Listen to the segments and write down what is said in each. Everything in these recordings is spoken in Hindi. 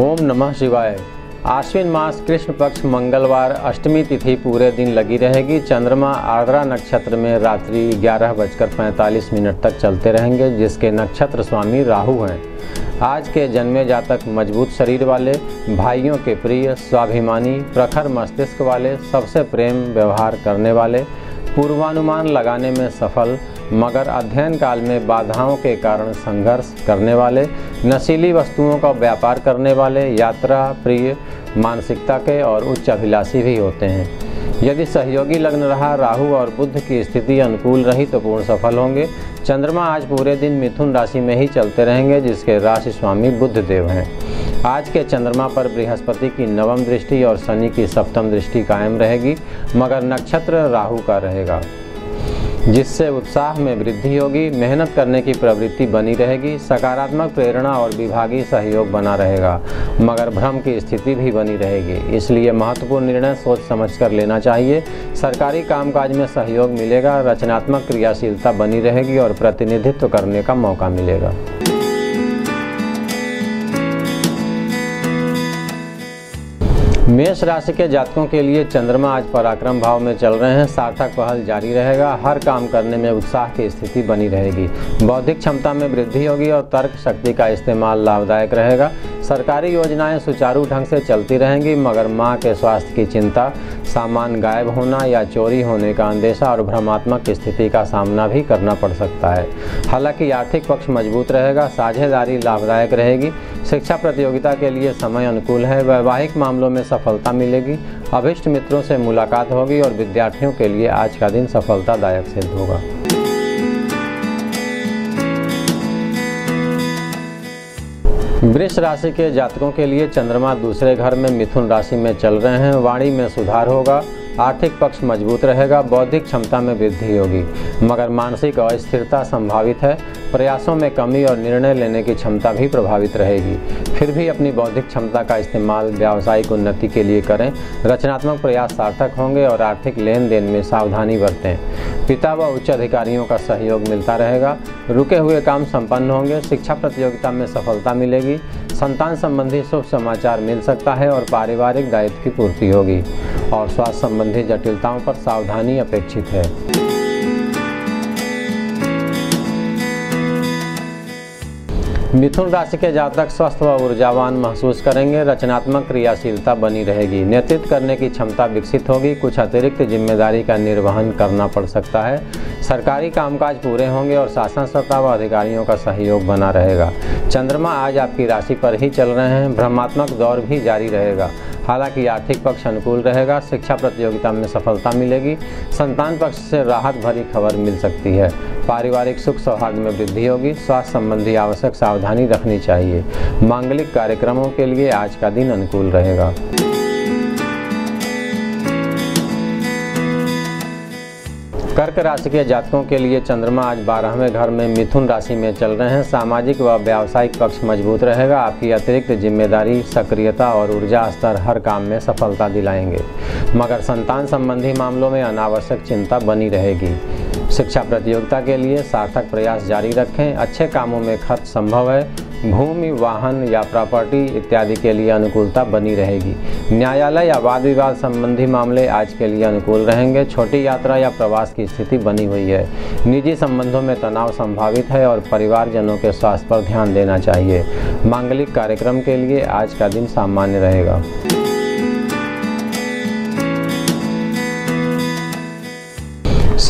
ओम नमः शिवाय। आश्विन मास कृष्ण पक्ष मंगलवार अष्टमी तिथि पूरे दिन लगी रहेगी। चंद्रमा आर्द्रा नक्षत्र में रात्रि ग्यारह बजकर पैंतालीस मिनट तक चलते रहेंगे, जिसके नक्षत्र स्वामी राहु हैं। आज के जन्मे जातक मज़बूत शरीर वाले, भाइयों के प्रिय, स्वाभिमानी, प्रखर मस्तिष्क वाले, सबसे प्रेम व्यवहार करने वाले, पूर्वानुमान लगाने में सफल मगर अध्ययन काल में बाधाओं के कारण संघर्ष करने वाले, नशीली वस्तुओं का व्यापार करने वाले, यात्रा, प्रिय, मानसिकता के और उच्च अभिलाषी भी होते हैं। यदि सहयोगी लग्न रहा, राहु और बुद्ध की स्थिति अनुकूल रही तो पूर्ण सफल होंगे। चंद्रमा आज पूरे दिन मिथुन राशि में ही चलते रहेंगे, जिसके राशि स्वामी बुद्ध देव हैं। आज के चंद्रमा पर बृहस्पति की नवम दृष्टि और शनि की सप्तम दृष्टि कायम रहेगी, मगर नक्षत्र राहु का रहेगा। जिससे उत्साह में वृद्धि होगी, मेहनत करने की प्रवृत्ति बनी रहेगी, सकारात्मक प्रेरणा और विभागीय सहयोग बना रहेगा, मगर भ्रम की स्थिति भी बनी रहेगी। इसलिए महत्वपूर्ण निर्णय सोच समझ कर लेना चाहिए। सरकारी कामकाज में सहयोग मिलेगा, रचनात्मक क्रियाशीलता बनी रहेगी और प्रतिनिधित्व करने का मौका मिलेगा। मेष राशि के जातकों के लिए चंद्रमा आज पराक्रम भाव में चल रहे हैं। सार्थक पहल जारी रहेगा। हर काम करने में उत्साह की स्थिति बनी रहेगी। बौद्धिक क्षमता में वृद्धि होगी और तर्क शक्ति का इस्तेमाल लाभदायक रहेगा। सरकारी योजनाएँ सुचारू ढंग से चलती रहेंगी, मगर माँ के स्वास्थ्य की चिंता, सामान गायब होना या चोरी होने का अंदेशा और भ्रमात्मक स्थिति का सामना भी करना पड़ सकता है। हालाँकि आर्थिक पक्ष मज़बूत रहेगा, साझेदारी लाभदायक रहेगी। शिक्षा प्रतियोगिता के लिए समय अनुकूल है, वैवाहिक मामलों में सफलता मिलेगी, अभिष्ट मित्रों से मुलाकात होगी और विद्यार्थियों के लिए आज का दिन सफलतादायक सिद्ध होगा। वृष राशि के जातकों के लिए चंद्रमा दूसरे घर में मिथुन राशि में चल रहे हैं, वाणी में सुधार होगा आर्थिक पक्ष मज़बूत रहेगा, बौद्धिक क्षमता में वृद्धि होगी। मगर मानसिक अस्थिरता संभावित है, प्रयासों में कमी और निर्णय लेने की क्षमता भी प्रभावित रहेगी। फिर भी अपनी बौद्धिक क्षमता का इस्तेमाल व्यावसायिक उन्नति के लिए करें। रचनात्मक प्रयास सार्थक होंगे और आर्थिक लेन देन में सावधानी बरतें। पिता व उच्च अधिकारियों का सहयोग मिलता रहेगा। रुके हुए काम संपन्न होंगे, शिक्षा प्रतियोगिता में सफलता मिलेगी। संतान संबंधी शुभ समाचार मिल सकता है और पारिवारिक दायित्व की पूर्ति होगी और स्वास्थ्य संबंधी जटिलताओं पर सावधानी अपेक्षित है। मिथुन राशि के जातक स्वस्थ व ऊर्जावान महसूस करेंगे। रचनात्मक क्रियाशीलता बनी रहेगी। नेतृत्व करने की क्षमता विकसित होगी। कुछ अतिरिक्त ज़िम्मेदारी का निर्वहन करना पड़ सकता है। सरकारी कामकाज पूरे होंगे और शासन सत्ता व अधिकारियों का सहयोग बना रहेगा। चंद्रमा आज आपकी राशि पर ही चल रहे हैं। भ्रमात्मक दौर भी जारी रहेगा। हालाँकि आर्थिक पक्ष अनुकूल रहेगा। शिक्षा प्रतियोगिता में सफलता मिलेगी। संतान पक्ष से राहत भरी खबर मिल सकती है। पारिवारिक सुख सौहार्द में वृद्धि होगी। स्वास्थ्य संबंधी आवश्यक सावधानी रखनी चाहिए। मांगलिक कार्यक्रमों के लिए आज का दिन अनुकूल रहेगा। कर्क राशि के जातकों के लिए चंद्रमा आज बारहवें घर में मिथुन राशि में चल रहे हैं। सामाजिक व व्यावसायिक पक्ष मज़बूत रहेगा। आपकी अतिरिक्त ज़िम्मेदारी, सक्रियता और ऊर्जा स्तर हर काम में सफलता दिलाएँगे। मगर संतान संबंधी मामलों में अनावश्यक चिंता बनी रहेगी। शिक्षा प्रतियोगिता के लिए सार्थक प्रयास जारी रखें। अच्छे कामों में खर्च संभव है। भूमि, वाहन या प्रॉपर्टी इत्यादि के लिए अनुकूलता बनी रहेगी। न्यायालय या वाद विवाद संबंधी मामले आज के लिए अनुकूल रहेंगे। छोटी यात्रा या प्रवास की स्थिति बनी हुई है। निजी संबंधों में तनाव संभावित है और परिवारजनों के स्वास्थ्य पर ध्यान देना चाहिए। मांगलिक कार्यक्रम के लिए आज का दिन सामान्य रहेगा।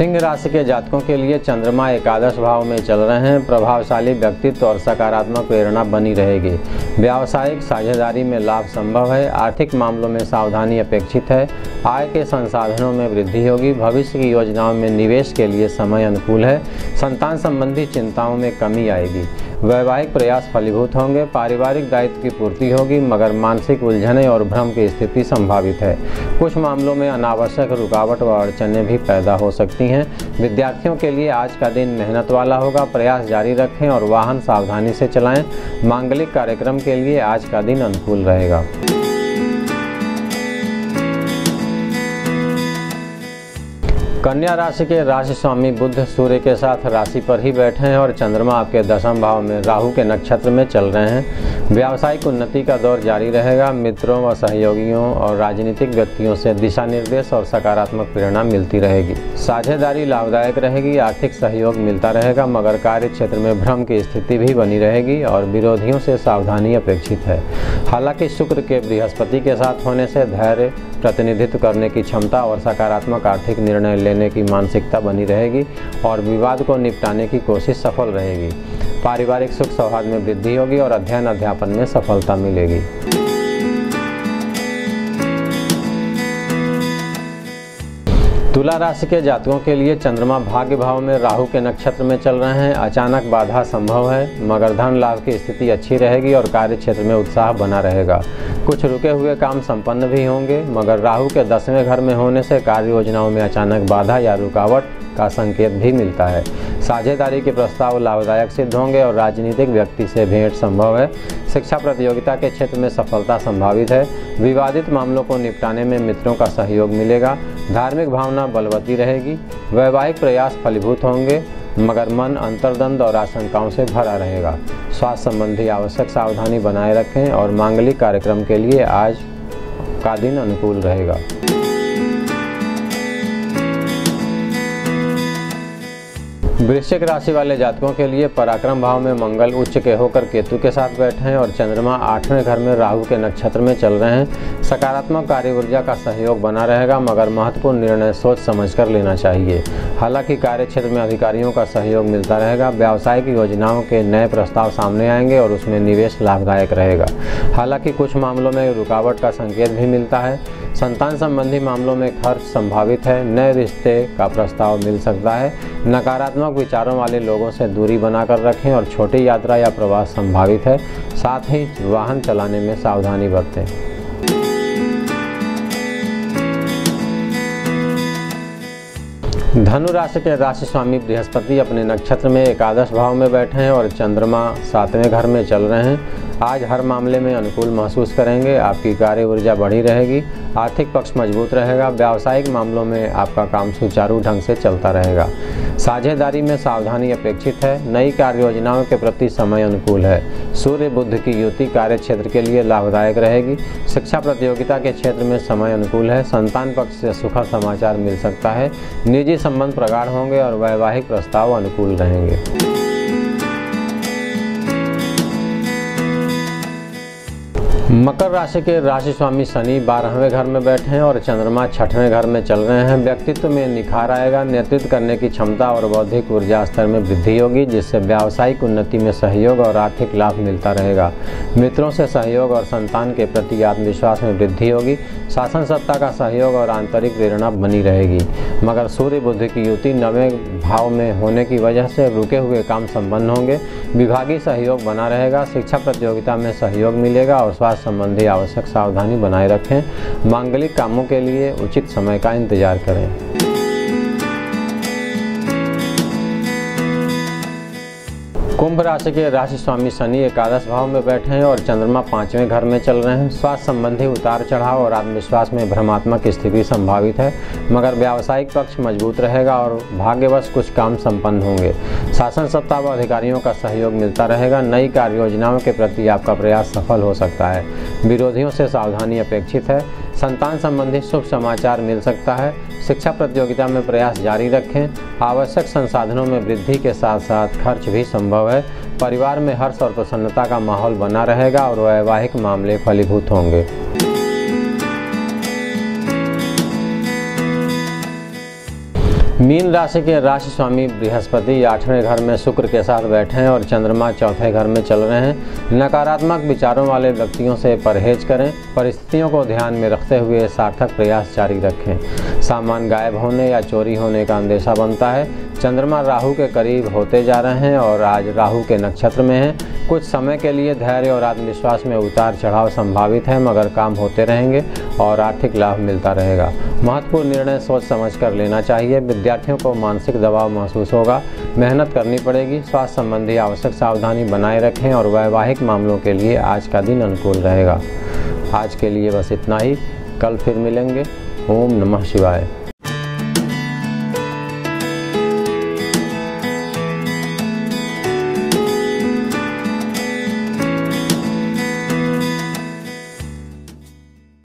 सिंह राशि के जातकों के लिए चंद्रमा एकादश भाव में चल रहे हैं। प्रभावशाली व्यक्तित्व और सकारात्मक प्रेरणा बनी रहेगी। व्यावसायिक साझेदारी में लाभ संभव है। आर्थिक मामलों में सावधानी अपेक्षित है। आय के संसाधनों में वृद्धि होगी। भविष्य की योजनाओं में निवेश के लिए समय अनुकूल है। संतान संबंधी चिंताओं में कमी आएगी। वैवाहिक प्रयास फलीभूत होंगे, पारिवारिक दायित्व की पूर्ति होगी, मगर मानसिक उलझने और भ्रम की स्थिति संभावित है। कुछ मामलों में अनावश्यक रुकावट व अड़चने भी पैदा हो सकती हैं। विद्यार्थियों के लिए आज का दिन मेहनत वाला होगा। प्रयास जारी रखें और वाहन सावधानी से चलाएँ। मांगलिक कार्यक्रम के लिए आज का दिन अनुकूल रहेगा। कन्या राशि के राशि स्वामी बुद्ध सूर्य के साथ राशि पर ही बैठे हैं और चंद्रमा आपके दसम भाव में राहु के नक्षत्र में चल रहे हैं। व्यावसायिक उन्नति का दौर जारी रहेगा। मित्रों व सहयोगियों और राजनीतिक व्यक्तियों से दिशा निर्देश और सकारात्मक प्रेरणा मिलती रहेगी। साझेदारी लाभदायक रहेगी, आर्थिक सहयोग मिलता रहेगा, मगर कार्य क्षेत्र में भ्रम की स्थिति भी बनी रहेगी और विरोधियों से सावधानी अपेक्षित है। हालाँकि शुक्र के बृहस्पति के साथ होने से धैर्य, प्रतिनिधित्व करने की क्षमता और सकारात्मक आर्थिक निर्णय लेने की मानसिकता बनी रहेगी और विवाद को निपटाने की कोशिश सफल रहेगी। पारिवारिक सुख सौहार्द में वृद्धि होगी और अध्ययन अध्यापन में सफलता मिलेगी। तुला राशि के जातकों के लिए चंद्रमा भाग्य भाव में राहु के नक्षत्र में चल रहे हैं। अचानक बाधा संभव है। मगर धन लाभ की स्थिति अच्छी रहेगी और कार्य क्षेत्र में उत्साह बना रहेगा। कुछ रुके हुए काम संपन्न भी होंगे, मगर राहु के दसवें घर में होने से कार्य योजनाओं में अचानक बाधा या रुकावट का संकेत भी मिलता है। साझेदारी के प्रस्ताव लाभदायक सिद्ध होंगे और राजनीतिक व्यक्ति से भेंट संभव है। शिक्षा प्रतियोगिता के क्षेत्र में सफलता संभावित है। विवादित मामलों को निपटाने में मित्रों का सहयोग मिलेगा। धार्मिक भावना बलवती रहेगी, वैवाहिक प्रयास फलीभूत होंगे, मगर मन अंतर्द्वंद और आशंकाओं से भरा रहेगा। स्वास्थ्य संबंधी आवश्यक सावधानी बनाए रखें और मांगलिक कार्यक्रम के लिए आज का दिन अनुकूल रहेगा। वृश्चिक राशि वाले जातकों के लिए पराक्रम भाव में मंगल उच्च के होकर केतु के साथ बैठे हैं और चंद्रमा आठवें घर में राहु के नक्षत्र में चल रहे हैं। सकारात्मक कार्य ऊर्जा का सहयोग बना रहेगा, मगर महत्वपूर्ण निर्णय सोच समझकर लेना चाहिए। हालाँकि कार्य क्षेत्र में अधिकारियों का सहयोग मिलता रहेगा। व्यावसायिक योजनाओं के नए प्रस्ताव सामने आएँगे और उसमें निवेश लाभदायक रहेगा। हालाँकि कुछ मामलों में रुकावट का संकेत भी मिलता है। संतान संबंधी मामलों में खर्च संभावित है। नए रिश्ते का प्रस्ताव मिल सकता है। नकारात्मक विचारों वाले लोगों से दूरी बनाकर रखें और छोटी यात्रा या प्रवास संभावित है। साथ ही वाहन चलाने में सावधानी बरतें। धनु राशि के राशि स्वामी बृहस्पति अपने नक्षत्र में एकादश भाव में बैठे हैं और चंद्रमा सातवें घर में चल रहे हैं। आज हर मामले में अनुकूल महसूस करेंगे। आपकी कार्य ऊर्जा बढ़ी रहेगी। आर्थिक पक्ष मज़बूत रहेगा। व्यावसायिक मामलों में आपका काम सुचारू ढंग से चलता रहेगा। साझेदारी में सावधानी अपेक्षित है। नई कार्य योजनाओं के प्रति समय अनुकूल है। सूर्य बुद्ध की युति कार्य क्षेत्र के लिए लाभदायक रहेगी। शिक्षा प्रतियोगिता के क्षेत्र में समय अनुकूल है। संतान पक्ष से सुखद समाचार मिल सकता है। निजी संबंध प्रगाढ़ होंगे और वैवाहिक प्रस्ताव अनुकूल रहेंगे। मकर राशि के राशि स्वामी शनि बारहवें घर में बैठे हैं और चंद्रमा छठवें घर में चल रहे हैं। व्यक्तित्व में निखार आएगा। नेतृत्व करने की क्षमता और बौद्धिक ऊर्जा स्तर में वृद्धि होगी, जिससे व्यावसायिक उन्नति में सहयोग और आर्थिक लाभ मिलता रहेगा। मित्रों से सहयोग और संतान के प्रति आत्मविश्वास में वृद्धि होगी। शासन सत्ता का सहयोग और आंतरिक प्रेरणा बनी रहेगी। मगर सूर्य बुद्धि की युति नवे भाव में होने की वजह से रुके हुए काम संपन्न होंगे। विभागीय सहयोग बना रहेगा। शिक्षा प्रतियोगिता में सहयोग मिलेगा और स्वास्थ्य संबंधी आवश्यक सावधानी बनाए रखें। मांगलिक कामों के लिए उचित समय का इंतज़ार करें। कुंभ राशि के राशि स्वामी शनि एकादश भाव में बैठे हैं और चंद्रमा पाँचवें घर में चल रहे हैं। स्वास्थ्य संबंधी उतार चढ़ाव और आत्मविश्वास में भ्रमात्मक स्थिति संभावित है। मगर व्यावसायिक पक्ष मज़बूत रहेगा और भाग्यवश कुछ काम संपन्न होंगे। शासन सत्ता व अधिकारियों का सहयोग मिलता रहेगा। नई कार्य योजनाओं के प्रति आपका प्रयास सफल हो सकता है। विरोधियों से सावधानी अपेक्षित है। संतान संबंधी शुभ समाचार मिल सकता है। शिक्षा प्रतियोगिता में प्रयास जारी रखें। आवश्यक संसाधनों में वृद्धि के साथ साथ खर्च भी संभव है। परिवार में हर्ष और प्रसन्नता का माहौल बना रहेगा और वैवाहिक मामले फलीभूत होंगे। मीन राशि के राशि स्वामी बृहस्पति आठवें घर में शुक्र के साथ बैठे हैं और चंद्रमा चौथे घर में चल रहे हैं। नकारात्मक विचारों वाले व्यक्तियों से परहेज करें। परिस्थितियों को ध्यान में रखते हुए सार्थक प्रयास जारी रखें। सामान गायब होने या चोरी होने का अंदेशा बनता है। चंद्रमा राहु के करीब होते जा रहे हैं और आज राहु के नक्षत्र में हैं। कुछ समय के लिए धैर्य और आत्मविश्वास में उतार चढ़ाव संभावित है, मगर काम होते रहेंगे और आर्थिक लाभ मिलता रहेगा। महत्वपूर्ण निर्णय सोच समझ कर लेना चाहिए। विद्यार्थियों को मानसिक दबाव महसूस होगा। मेहनत करनी पड़ेगी। स्वास्थ्य संबंधी आवश्यक सावधानी बनाए रखें और वैवाहिक मामलों के लिए आज का दिन अनुकूल रहेगा। आज के लिए बस इतना ही। कल फिर मिलेंगे। ओम नमः शिवाय।